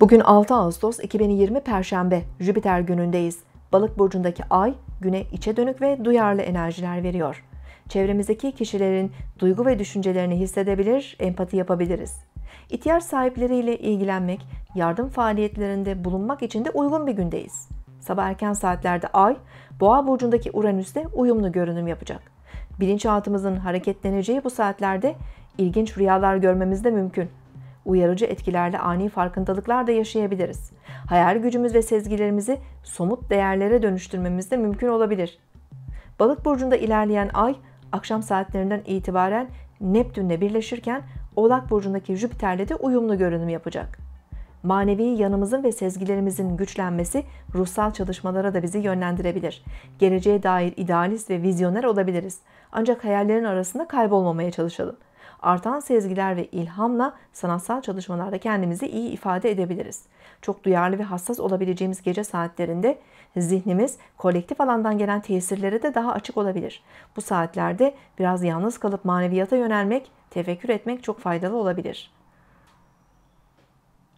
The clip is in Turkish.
Bugün 6 Ağustos 2020 Perşembe, Jüpiter günündeyiz. Balık burcundaki ay güne içe dönük ve duyarlı enerjiler veriyor. Çevremizdeki kişilerin duygu ve düşüncelerini hissedebilir, empati yapabiliriz. İhtiyaç sahipleriyle ilgilenmek, yardım faaliyetlerinde bulunmak için de uygun bir gündeyiz. Sabah erken saatlerde ay, Boğa burcundaki Uranüs'te uyumlu görünüm yapacak. Bilinçaltımızın hareketleneceği bu saatlerde ilginç rüyalar görmemiz de mümkün uyarıcı etkilerle ani farkındalıklar da yaşayabiliriz. Hayal gücümüz ve sezgilerimizi somut değerlere dönüştürmemiz de mümkün olabilir. Balık burcunda ilerleyen ay akşam saatlerinden itibaren Neptünle birleşirken Oğlak burcundaki Jüpiter'le de uyumlu görünüm yapacak. Manevi yanımızın ve sezgilerimizin güçlenmesi ruhsal çalışmalara da bizi yönlendirebilir. Geleceğe dair idealist ve vizyoner olabiliriz. Ancak hayallerin arasında kaybolmamaya çalışalım artan sezgiler ve ilhamla sanatsal çalışmalarda kendimizi iyi ifade edebiliriz. Çok duyarlı ve hassas olabileceğimiz gece saatlerinde zihnimiz kolektif alandan gelen tesirlere de daha açık olabilir. Bu saatlerde biraz yalnız kalıp maneviyata yönelmek, tefekkür etmek çok faydalı olabilir.